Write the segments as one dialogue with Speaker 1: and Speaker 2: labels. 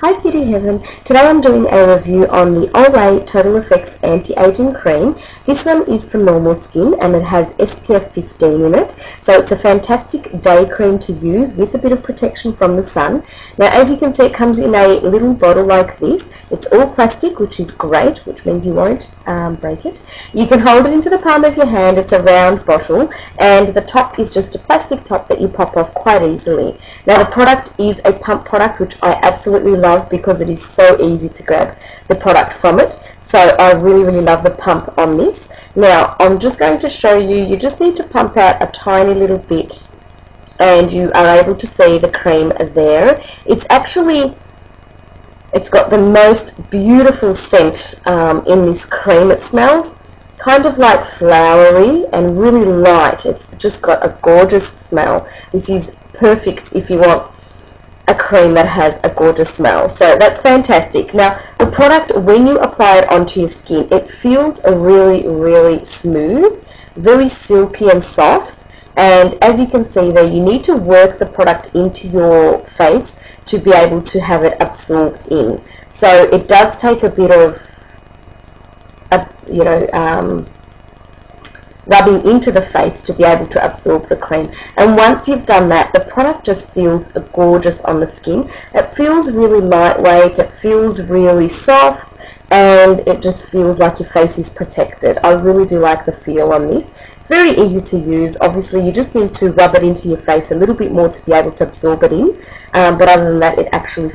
Speaker 1: Hi Beauty Heaven. Today I'm doing a review on the Olay Total Effects Anti-Aging Cream. This one is for normal skin and it has SPF 15 in it. So it's a fantastic day cream to use with a bit of protection from the sun. Now as you can see it comes in a little bottle like this. It's all plastic which is great which means you won't um, break it. You can hold it into the palm of your hand. It's a round bottle and the top is just a plastic top that you pop off quite easily. Now the product is a pump product which I absolutely love love because it is so easy to grab the product from it. So I really, really love the pump on this. Now, I'm just going to show you, you just need to pump out a tiny little bit and you are able to see the cream there. It's actually, it's got the most beautiful scent um, in this cream. It smells kind of like flowery and really light. It's just got a gorgeous smell. This is perfect if you want cream that has a gorgeous smell. So that's fantastic. Now, the product, when you apply it onto your skin, it feels really, really smooth, very silky and soft. And as you can see there, you need to work the product into your face to be able to have it absorbed in. So it does take a bit of, a, you know, um, rubbing into the face to be able to absorb the cream. And once you've done that, the product just feels gorgeous on the skin. It feels really lightweight, it feels really soft, and it just feels like your face is protected. I really do like the feel on this. It's very easy to use. Obviously, you just need to rub it into your face a little bit more to be able to absorb it in. Um, but other than that, it actually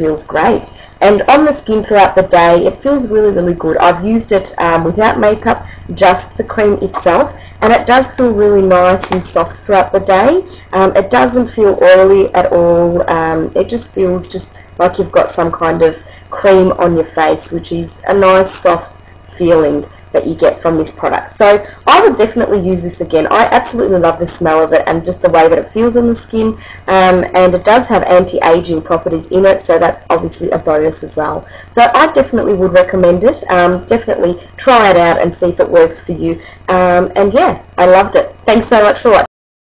Speaker 1: feels great. And on the skin throughout the day, it feels really, really good. I've used it um, without makeup, just the cream itself, and it does feel really nice and soft throughout the day. Um, it doesn't feel oily at all. Um, it just feels just like you've got some kind of cream on your face, which is a nice, soft feeling that you get from this product. So I would definitely use this again. I absolutely love the smell of it and just the way that it feels on the skin um, and it does have anti-aging properties in it so that's obviously a bonus as well. So I definitely would recommend it. Um, definitely try it out and see if it works for you. Um, and yeah, I loved it. Thanks so much for watching.